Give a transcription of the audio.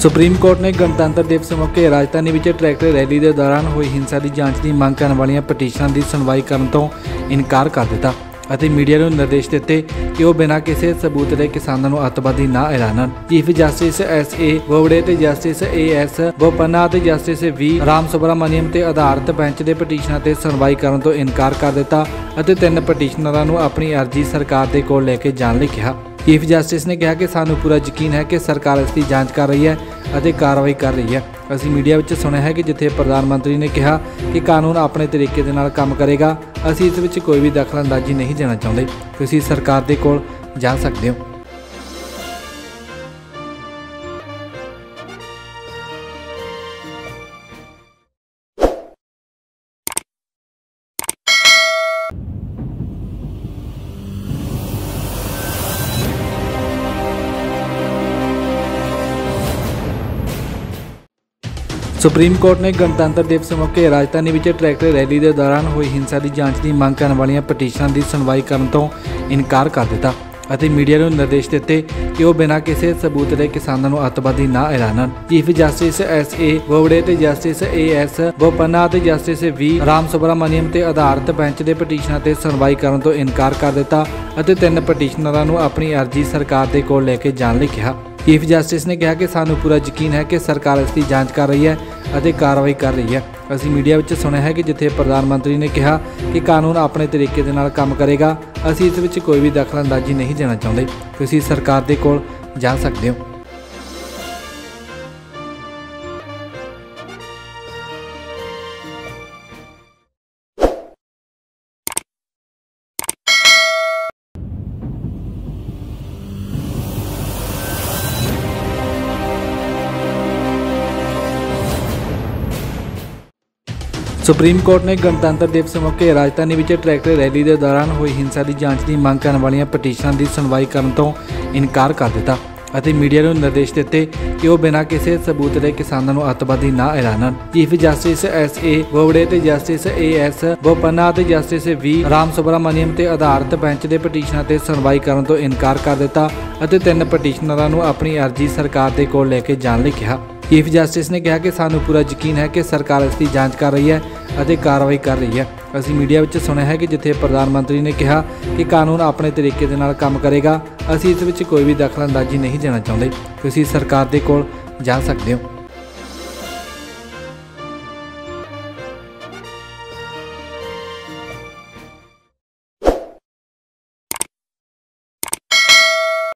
Supreme court ਨੇ ਗਣਤੰਤਰ ਦਿਵਸ ਮੌਕੇ ਰਾਜਧਾਨੀ ਵਿੱਚ ਟਰੈਕਟਰ ਰੈਲੀ ਦੇ ਦੌਰਾਨ ਹੋਈ ਹਿੰਸਾ ਦੀ ਜਾਂਚ ਦੀ ਮੰਗ ਕਰਨ ਵਾਲੀਆਂ ਪਟੀਸ਼ਨਾਂ ਦੀ ਸੁਣਵਾਈ ਕਰਨ ਤੋਂ ਇਨਕਾਰ ਕਰ ਦਿੱਤਾ ਅਤੇ ਮੀਡੀਆ ਨੂੰ ਨਿਰਦੇਸ਼ ਦਿੱਤੇ ਕਿ ਉਹ ਬਿਨਾਂ ਕਿਸੇ ਸਬੂਤ ਦੇ ਕਿਸਾਨਾਂ ਨੂੰ ਅੱਤਵਾਦੀ ਨਾ ਐਲਾਨਣ। Chief justice S A Bobde ਤੇ ਜਸਟਿਸ ਏ ਐਸ ਬੋਪੰਨਾ ਤੇ ਜਸਟਿਸ ਵੀ ਰਾਮ ਸੁਬਰਾਮਨੀਅਮ ਤੇ ਆਧਾਰਿਤ ਬੈਂਚ ਦੇ ਪਟੀਸ਼ਨਾਂ ਤੇ ਸੁਣਵਾਈ ਕਰਨ ਤੋਂ ਇਨਕਾਰ ਕਰ ਦਿੱਤਾ ਅਤੇ ਤਿੰਨ ਪਟੀਸ਼ਨਰਾਂ ਨੂੰ ਆਪਣੀ ਅਰਜ਼ੀ ਸਰਕਾਰ ਦੇ ਕੋਲ ਲੈ ਕੇ ਜਾਣ ਲਈ ਕਿਹਾ। ਚੀਫ ਜਸਟਿਸ ਨੇ ਕਿਹਾ ਕਿ ਸਾਨੂੰ ਪੂਰਾ ਯਕੀਨ ਹੈ ਕਿ ਸਰਕਾਰ ਇਸ ਦੀ ਜਾਂਚ ਕਰ ਰਹੀ ਹੈ ਅਤੇ ਕਾਰਵਾਈ ਕਰ ਰਹੀ ਹੈ। ਅਸੀਂ ਮੀਡੀਆ ਵਿੱਚ ਸੁਣਿਆ ਹੈ ਕਿ ਜਿੱਥੇ ਪ੍ਰਧਾਨ ਮੰਤਰੀ ਨੇ ਕਿਹਾ ਕਿ ਕਾਨੂੰਨ ਆਪਣੇ ਤਰੀਕੇ ਦੇ ਨਾਲ ਕੰਮ ਕਰੇਗਾ, ਅਸੀਂ ਇਸ ਵਿੱਚ ਕੋਈ ਵੀ ਦਖਲਅੰਦਾਜ਼ੀ ਨਹੀਂ ਦੇਣਾ ਚਾਹੁੰਦੇ। ਤੁਸੀਂ ਸਰਕਾਰ ਦੇ ਕੋਲ ਜਾ ਸਕਦੇ ਹੋ। ਸੁਪਰੀਮ ਕੋਰਟ ਨੇ ਗਣਤੰਤਰ ਦਿਵਸ ਮੌਕੇ ਰਾਜਧਾਨੀ ਵਿੱਚ ਟਰੈਕਟਰ ਰੈਲੀ ਦੇ ਦੌਰਾਨ ਹੋਈ ਹਿੰਸਾ ਦੀ ਜਾਂਚ ਦੀ ਮੰਗ ਕਰਨ ਵਾਲੀਆਂ ਪਟੀਸ਼ਨਾਂ ਦੀ ਸੁਣਵਾਈ ਕਰਨ ਤੋਂ ਇਨਕਾਰ ਕਰ ਦਿੱਤਾ ਅਤੇ ਮੀਡੀਆ ਨੂੰ ਨਿਰਦੇਸ਼ ਦਿੱਤੇ ਕਿ ਉਹ ਬਿਨਾਂ ਕਿਸੇ ਸਬੂਤ ਦੇ ਕਿਸਾਨਾਂ ਨੂੰ ਅੱਤਵਾਦੀ ਨਾ ਐਲਾਨਣ। Chief justice S A Bobde ਤੇ ਜਸਟਿਸ ਏ ਐਸ ਬੋਪੰਨਾ ਤੇ ਜਸਟਿਸ ਵੀ ਰਾਮ ਸੁਬਰਾਮਨੀਅਮ ਤੇ ਆਧਾਰਿਤ ਬੈਂਚ ਦੇ ਪਟੀਸ਼ਨਾਂ ਤੇ ਸੁਣਵਾਈ ਕਰਨ ਤੋਂ ਇਨਕਾਰ ਕਰ ਦਿੱਤਾ ਅਤੇ ਤਿੰਨ ਪਟੀਸ਼ਨਰਾਂ ਨੂੰ ਆਪਣੀ ਅਰਜ਼ੀ ਸਰਕਾਰ ਦੇ ਕੋਲ ਲੈ ਕੇ ਜਾਣ ਲਈ ਕਿਹਾ। ਚੀਫ ਜਸਟਿਸ ਨੇ ਕਿਹਾ ਕਿ ਸਾਨੂੰ ਪੂਰਾ ਯਕੀਨ ਹੈ ਕਿ ਸਰਕਾਰ ਇਸ ਦੀ ਜਾਂਚ ਕਰ ਰਹੀ ਹੈ ਅਤੇ ਕਾਰਵਾਈ ਕਰ ਰਹੀ ਹੈ। ਅਸੀਂ ਮੀਡੀਆ ਵਿੱਚ ਸੁਣਿਆ ਹੈ ਕਿ ਜਿੱਥੇ ਪ੍ਰਧਾਨ ਮੰਤਰੀ ਨੇ ਕਿਹਾ ਕਿ ਕਾਨੂੰਨ ਆਪਣੇ ਤਰੀਕੇ ਦੇ ਨਾਲ ਕੰਮ ਕਰੇਗਾ, ਅਸੀਂ ਇਸ ਵਿੱਚ ਕੋਈ ਵੀ ਦਖਲਅੰਦਾਜ਼ੀ ਨਹੀਂ ਦੇਣਾ ਚਾਹੁੰਦੇ। ਤੁਸੀਂ ਸਰਕਾਰ ਦੇ ਕੋਲ ਜਾ ਸਕਦੇ ਹੋ। ਸੁਪਰੀਮ ਕੋਰਟ ਨੇ ਗਣਤੰਤਰ ਦਿਵਸ ਮੌਕੇ ਰਾਜਧਾਨੀ ਵਿੱਚ ਟਰੈਕਟਰ ਰੈਲੀ ਦੇ ਦੌਰਾਨ ਹੋਈ ਹਿੰਸਾ ਦੀ ਜਾਂਚ ਦੀ ਮੰਗ ਕਰਨ ਵਾਲੀਆਂ ਪਟੀਸ਼ਨਾਂ ਦੀ ਸੁਣਵਾਈ ਕਰਨ ਤੋਂ ਇਨਕਾਰ ਕਰ ਦਿੱਤਾ ਅਤੇ ਮੀਡੀਆ ਨੂੰ ਨਿਰਦੇਸ਼ ਦਿੱਤੇ ਕਿ ਉਹ ਬਿਨਾਂ ਕਿਸੇ ਸਬੂਤ ਦੇ ਕਿਸਾਨਾਂ ਨੂੰ ਅੱਤਵਾਦੀ ਨਾ ਐਲਾਨਣ। Chief justice S A Bobde ਤੇ ਜਸਟਿਸ ਏ ਐਸ ਬੋਪੰਨਾ ਤੇ ਜਸਟਿਸ ਵੀ ਰਾਮ ਸੁਬਰਾਮਨੀਅਮ ਤੇ ਆਧਾਰਿਤ ਬੈਂਚ ਦੇ ਪਟੀਸ਼ਨਾਂ ਤੇ ਸੁਣਵਾਈ ਕਰਨ ਤੋਂ ਇਨਕਾਰ ਕਰ ਦਿੱਤਾ ਅਤੇ ਤਿੰਨ ਪਟੀਸ਼ਨਰਾਂ ਨੂੰ ਆਪਣੀ ਅਰਜ਼ੀ ਸਰਕਾਰ ਦੇ ਕੋਲ ਲੈ ਕੇ ਜਾਣ ਲਈ ਕਿਹਾ। ਚੀਫ ਜਸਟਿਸ ਨੇ ਕਿਹਾ ਕਿ ਸਾਨੂੰ ਪੂਰਾ ਯਕੀਨ ਹੈ ਕਿ ਸਰਕਾਰ ਇਸ ਦੀ ਜਾਂਚ ਕਰ ਰਹੀ ਹੈ ਅਤੇ ਕਾਰਵਾਈ ਕਰ ਰਹੀ ਹੈ। ਅਸੀਂ ਮੀਡੀਆ ਵਿੱਚ ਸੁਣਿਆ ਹੈ ਕਿ ਜਿੱਥੇ ਪ੍ਰਧਾਨ ਮੰਤਰੀ ਨੇ ਕਿਹਾ ਕਿ ਕਾਨੂੰਨ ਆਪਣੇ ਤਰੀਕੇ ਦੇ ਨਾਲ ਕੰਮ ਕਰੇਗਾ, ਅਸੀਂ ਇਸ ਵਿੱਚ ਕੋਈ ਵੀ ਦਖਲਅੰਦਾਜ਼ੀ ਨਹੀਂ ਦੇਣਾ ਚਾਹੁੰਦੇ। ਤੁਸੀਂ ਸਰਕਾਰ ਦੇ ਕੋਲ ਜਾ ਸਕਦੇ ਹੋ।